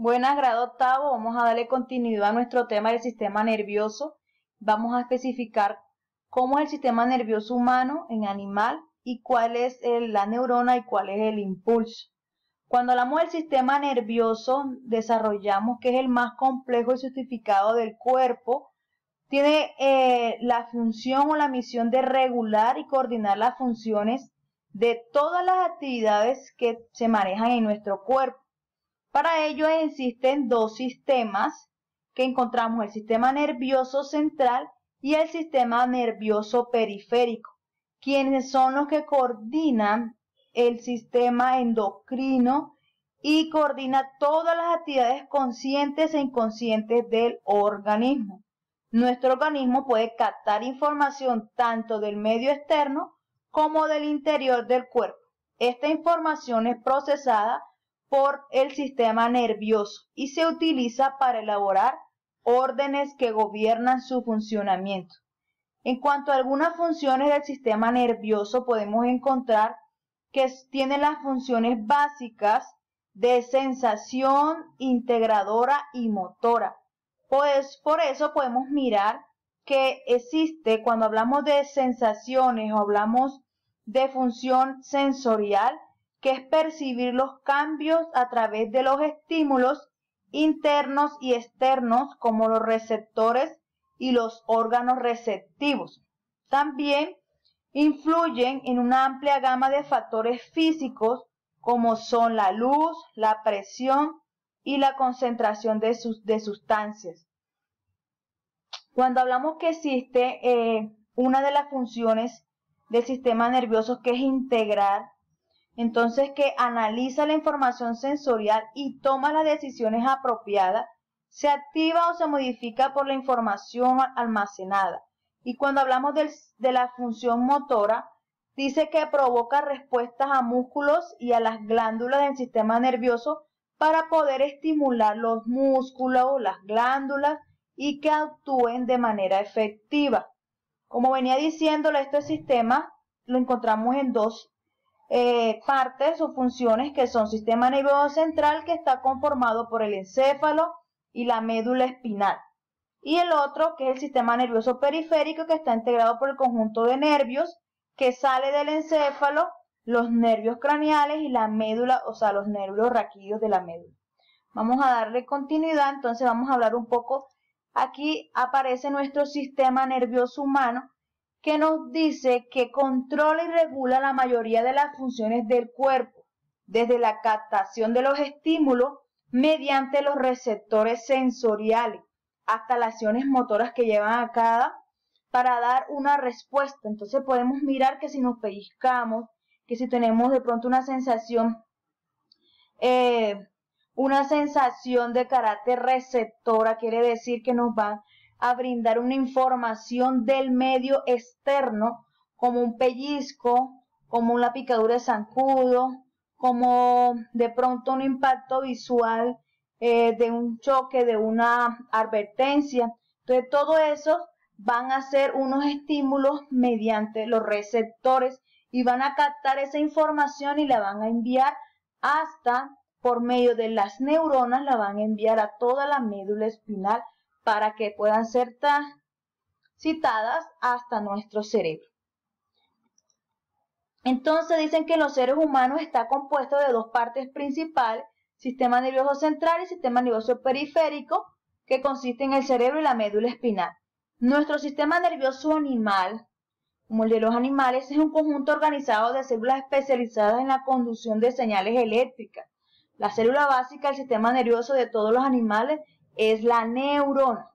Buenas, grado octavo. Vamos a darle continuidad a nuestro tema del sistema nervioso. Vamos a especificar cómo es el sistema nervioso humano en animal y cuál es la neurona y cuál es el impulso. Cuando hablamos del sistema nervioso, desarrollamos que es el más complejo y justificado del cuerpo. Tiene eh, la función o la misión de regular y coordinar las funciones de todas las actividades que se manejan en nuestro cuerpo. Para ello existen dos sistemas que encontramos, el sistema nervioso central y el sistema nervioso periférico, quienes son los que coordinan el sistema endocrino y coordina todas las actividades conscientes e inconscientes del organismo. Nuestro organismo puede captar información tanto del medio externo como del interior del cuerpo. Esta información es procesada por el sistema nervioso y se utiliza para elaborar órdenes que gobiernan su funcionamiento. En cuanto a algunas funciones del sistema nervioso, podemos encontrar que tiene las funciones básicas de sensación, integradora y motora. Pues por eso podemos mirar que existe cuando hablamos de sensaciones o hablamos de función sensorial, que es percibir los cambios a través de los estímulos internos y externos como los receptores y los órganos receptivos. También influyen en una amplia gama de factores físicos como son la luz, la presión y la concentración de, de sustancias. Cuando hablamos que existe eh, una de las funciones del sistema nervioso que es integrar entonces que analiza la información sensorial y toma las decisiones apropiadas, se activa o se modifica por la información almacenada. Y cuando hablamos de la función motora, dice que provoca respuestas a músculos y a las glándulas del sistema nervioso para poder estimular los músculos, las glándulas y que actúen de manera efectiva. Como venía diciéndole, este sistema lo encontramos en dos eh, partes o funciones que son sistema nervioso central que está conformado por el encéfalo y la médula espinal. Y el otro que es el sistema nervioso periférico que está integrado por el conjunto de nervios que sale del encéfalo, los nervios craneales y la médula, o sea, los nervios raquídeos de la médula. Vamos a darle continuidad, entonces vamos a hablar un poco. Aquí aparece nuestro sistema nervioso humano que nos dice que controla y regula la mayoría de las funciones del cuerpo, desde la captación de los estímulos mediante los receptores sensoriales hasta las acciones motoras que llevan a cada para dar una respuesta. Entonces podemos mirar que si nos pellizcamos, que si tenemos de pronto una sensación, eh, una sensación de carácter receptora, quiere decir que nos van a brindar una información del medio externo, como un pellizco, como una picadura de zancudo, como de pronto un impacto visual eh, de un choque, de una advertencia. Entonces, todo eso van a ser unos estímulos mediante los receptores y van a captar esa información y la van a enviar hasta por medio de las neuronas, la van a enviar a toda la médula espinal para que puedan ser citadas hasta nuestro cerebro. Entonces dicen que los seres humanos está compuesto de dos partes principales, sistema nervioso central y sistema nervioso periférico, que consiste en el cerebro y la médula espinal. Nuestro sistema nervioso animal, como el de los animales, es un conjunto organizado de células especializadas en la conducción de señales eléctricas. La célula básica del sistema nervioso de todos los animales es la neurona.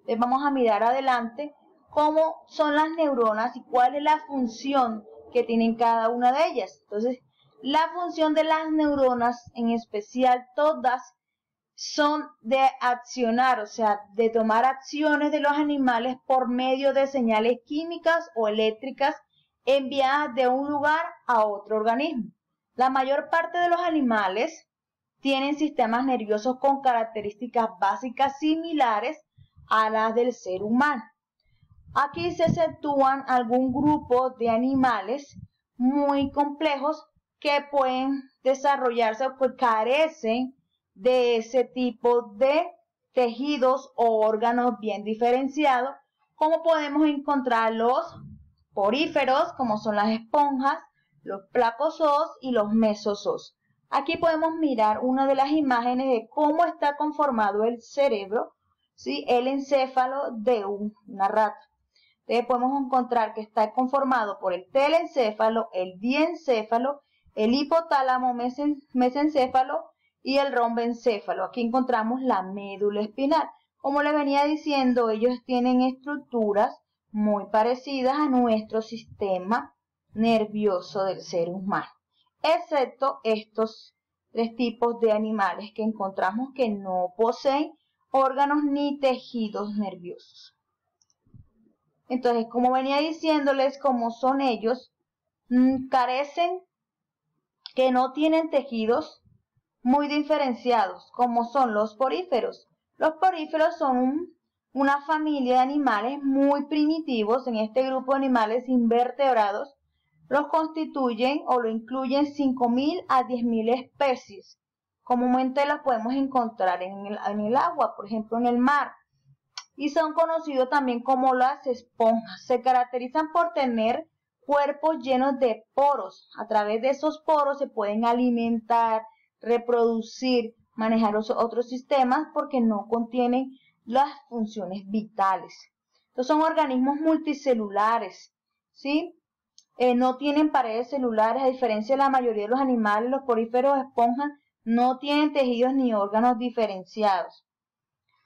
Entonces vamos a mirar adelante cómo son las neuronas y cuál es la función que tienen cada una de ellas. Entonces, la función de las neuronas, en especial todas, son de accionar, o sea, de tomar acciones de los animales por medio de señales químicas o eléctricas enviadas de un lugar a otro organismo. La mayor parte de los animales tienen sistemas nerviosos con características básicas similares a las del ser humano. Aquí se exceptúan algún grupo de animales muy complejos que pueden desarrollarse o que carecen de ese tipo de tejidos o órganos bien diferenciados, como podemos encontrar los poríferos, como son las esponjas, los placosos y los mesosos. Aquí podemos mirar una de las imágenes de cómo está conformado el cerebro, ¿sí? el encéfalo de una rata. Entonces podemos encontrar que está conformado por el telencéfalo, el diencéfalo, el hipotálamo mesencéfalo y el rombencéfalo. Aquí encontramos la médula espinal. Como les venía diciendo, ellos tienen estructuras muy parecidas a nuestro sistema nervioso del ser humano, excepto estos tres tipos de animales que encontramos que no poseen órganos ni tejidos nerviosos. Entonces, como venía diciéndoles, como son ellos, mm, carecen, que no tienen tejidos muy diferenciados, como son los poríferos. Los poríferos son una familia de animales muy primitivos. En este grupo de animales invertebrados los constituyen o lo incluyen 5.000 a 10.000 especies. Comúnmente las podemos encontrar en el, agua, por ejemplo en el mar. Y son conocidos también como las esponjas. Se caracterizan por tener cuerpos llenos de poros. A través de esos poros se pueden alimentar, reproducir, manejar otros sistemas porque no contienen las funciones vitales. Entonces son organismos multicelulares, ¿sí? Eh, no tienen paredes celulares, a diferencia de la mayoría de los animales, los poríferos esponjas no tienen tejidos ni órganos diferenciados.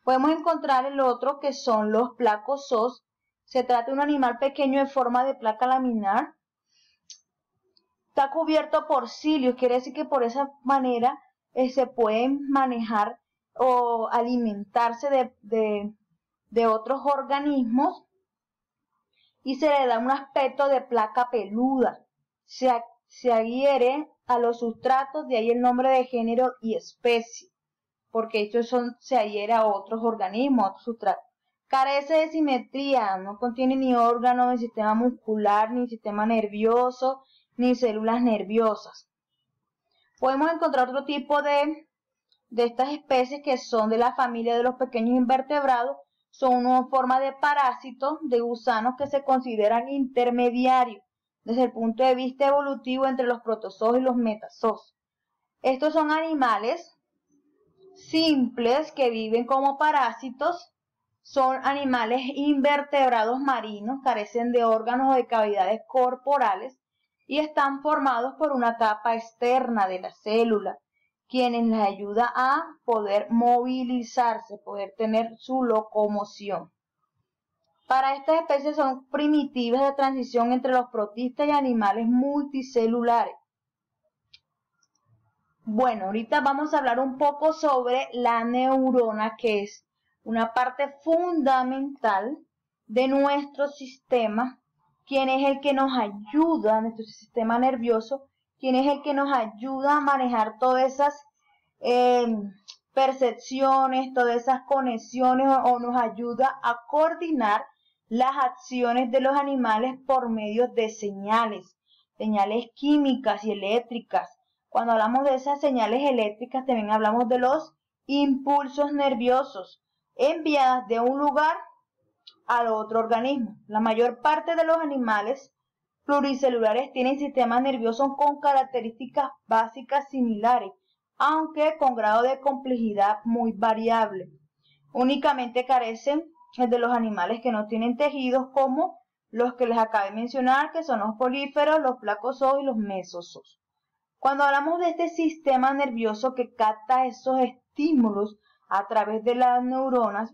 Podemos encontrar el otro que son los placosos. Se trata de un animal pequeño en forma de placa laminar. Está cubierto por cilios, quiere decir que por esa manera eh, se pueden manejar o alimentarse de, otros organismos y se le da un aspecto de placa peluda. Se, se adhiere a los sustratos, de ahí el nombre de género y especie, porque estos son, se adhiere a otros organismos, otros sustratos. Carece de simetría, no contiene ni órgano, ni sistema muscular, ni sistema nervioso, ni células nerviosas. Podemos encontrar otro tipo de, de estas especies que son de la familia de los pequeños invertebrados, son una forma de parásitos de gusanos que se consideran intermediarios desde el punto de vista evolutivo entre los protozoos y los metazoos. Estos son animales simples que viven como parásitos, son animales invertebrados marinos, carecen de órganos o de cavidades corporales y están formados por una capa externa de la célula, quienes les ayuda a poder movilizarse, poder tener su locomoción. Para estas especies son primitivas de transición entre los protistas y animales multicelulares. Bueno, ahorita vamos a hablar un poco sobre la neurona, que es una parte fundamental de nuestro sistema quién es el que nos ayuda, nuestro sistema nervioso, quién es el que nos ayuda a manejar todas esas em, percepciones, todas esas conexiones o, nos ayuda a coordinar las acciones de los animales por medio de señales, señales químicas y eléctricas. Cuando hablamos de esas señales eléctricas también hablamos de los impulsos nerviosos enviadas de un lugar al otro organismo. La mayor parte de los animales pluricelulares tienen sistemas nerviosos con características básicas similares, aunque con grado de complejidad muy variable. Únicamente carecen de los animales que no tienen tejidos como los que les acabé de mencionar, que son los políferos, los placosos y los mesosos. Cuando hablamos de este sistema nervioso que capta esos estímulos a través de las neuronas,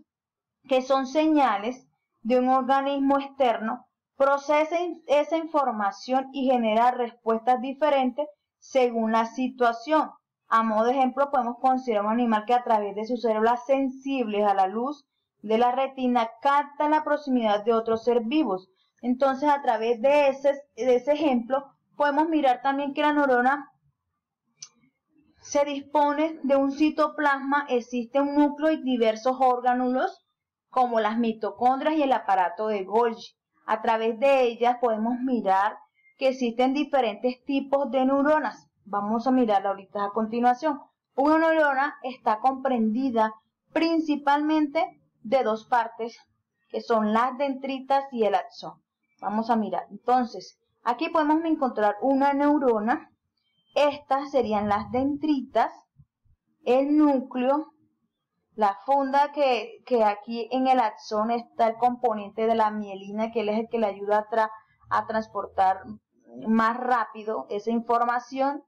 que son señales de un organismo externo procesa esa información y genera respuestas diferentes según la situación. A modo de ejemplo, podemos considerar un animal que a través de sus células sensibles a la luz de la retina capta la proximidad de otros seres vivos. Entonces, a través de ese, de ese ejemplo, podemos mirar también que la neurona se dispone de un citoplasma, existe un núcleo y diversos órganos como las mitocondrias y el aparato de Golgi. A través de ellas podemos mirar que existen diferentes tipos de neuronas. Vamos a mirar ahorita a continuación. Una neurona está comprendida principalmente de dos partes, que son las dendritas y el axón. Vamos a mirar. Entonces, aquí podemos encontrar una neurona. Estas serían las dendritas, el núcleo, la funda que, aquí en el axón está el componente de la mielina, que es el que le ayuda a, a transportar más rápido esa información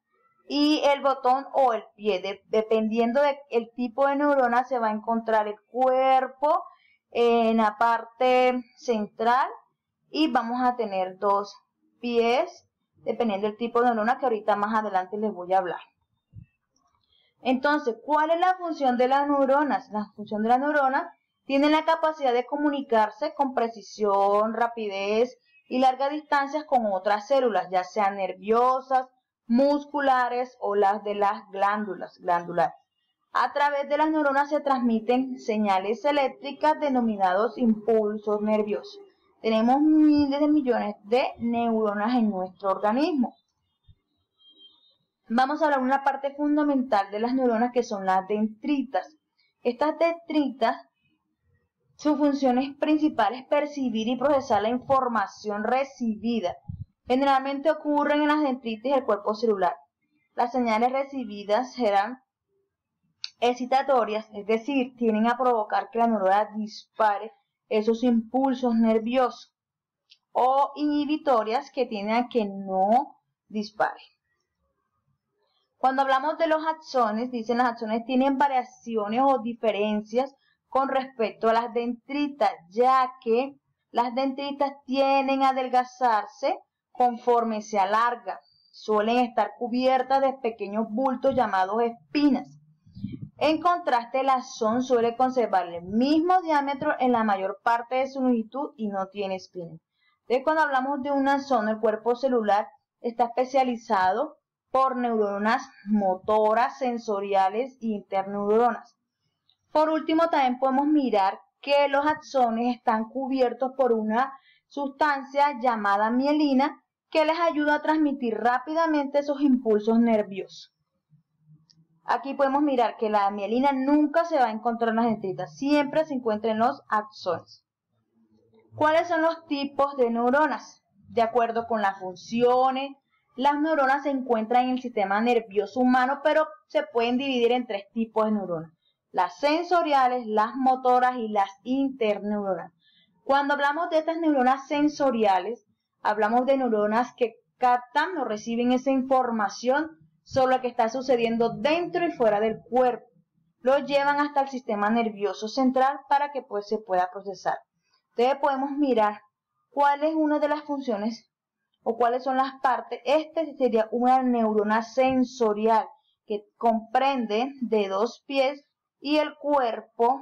y el botón o el pie. dependiendo del tipo de neurona se va a encontrar el cuerpo en la parte central y vamos a tener dos pies dependiendo del tipo de neurona que ahorita más adelante les voy a hablar. Entonces, ¿cuál es la función de las neuronas? La función de las neuronas tiene la capacidad de comunicarse con precisión, rapidez y largas distancias con otras células, ya sean nerviosas, musculares o las de las glándulas glandulares. A través de las neuronas se transmiten señales eléctricas denominados impulsos nerviosos. Tenemos miles de millones de neuronas en nuestro organismo. Vamos a hablar de una parte fundamental de las neuronas que son las dendritas. Estas dendritas, su función principal es percibir y procesar la información recibida Generalmente ocurren en las dendritis del cuerpo celular. Las señales recibidas serán excitatorias, es decir, tienen a provocar que la neurona dispare esos impulsos nerviosos, o inhibitorias que tienen a que no dispare. Cuando hablamos de los axones, dicen las axones tienen variaciones o diferencias con respecto a las dendritas, ya que las dendritas tienen a adelgazarse conforme se alarga. Suelen estar cubiertas de pequeños bultos llamados espinas. En contraste, la son suele conservar el mismo diámetro en la mayor parte de su longitud y no tiene espinas. Entonces, cuando hablamos de una zona, el cuerpo celular está especializado por neuronas motoras, sensoriales e interneuronas. Por último, también podemos mirar que los axones están cubiertos por una sustancia llamada mielina que les ayuda a transmitir rápidamente esos impulsos nerviosos. Aquí podemos mirar que la mielina nunca se va a encontrar en las dendritas, siempre se encuentra en los axones. ¿Cuáles son los tipos de neuronas? De acuerdo con las funciones, las neuronas se encuentran en el sistema nervioso humano, pero se pueden dividir en tres tipos de neuronas. Las sensoriales, las motoras y las interneuronas. Cuando hablamos de estas neuronas sensoriales, hablamos de neuronas que captan o reciben esa información sobre lo que está sucediendo dentro y fuera del cuerpo. Lo llevan hasta el sistema nervioso central para que pues, se pueda procesar. Entonces podemos mirar cuál es una de las funciones o cuáles son las partes. Este sería una neurona sensorial que comprende de dos pies y el cuerpo.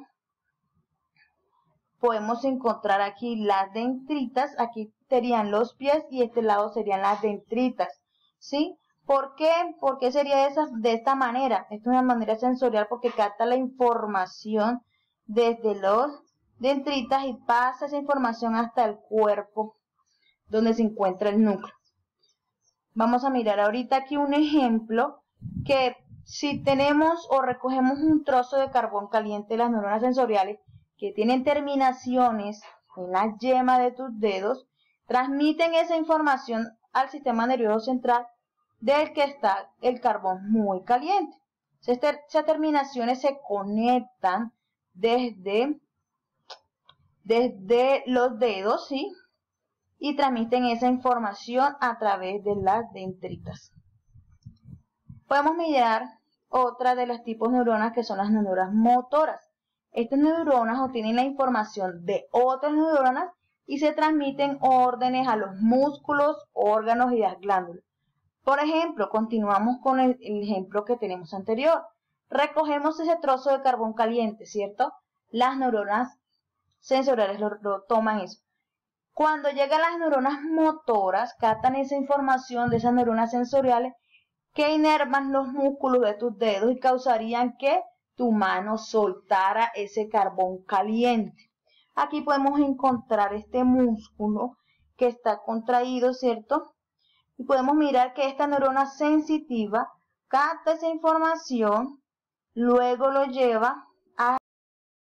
Podemos encontrar aquí las dendritas, aquí serían los pies y este lado serían las dendritas, ¿sí? ¿Por qué? ¿Por qué sería esa, de esta manera? es una manera sensorial porque capta la información desde los dendritas y pasa esa información hasta el cuerpo donde se encuentra el núcleo. Vamos a mirar ahorita aquí un ejemplo que si tenemos o recogemos un trozo de carbón caliente, las neuronas sensoriales que tienen terminaciones en la yema de tus dedos, transmiten esa información al sistema nervioso central del que está el carbón muy caliente. Esas terminaciones se conectan desde, desde los dedos, ¿sí? Y transmiten esa información a través de las dendritas. Podemos mirar otra de los tipos de neuronas que son las neuronas motoras. Estas neuronas obtienen la información de otras neuronas y se transmiten órdenes a los músculos, órganos y las glándulas. Por ejemplo, continuamos con el, ejemplo que tenemos anterior. Recogemos ese trozo de carbón caliente, ¿cierto? Las neuronas sensoriales lo, lo toman eso. Cuando llegan las neuronas motoras, captan esa información de esas neuronas sensoriales que inervan los músculos de tus dedos y causarían que tu mano soltara ese carbón caliente. Aquí podemos encontrar este músculo que está contraído, ¿cierto? Y podemos mirar que esta neurona sensitiva capta esa información luego lo lleva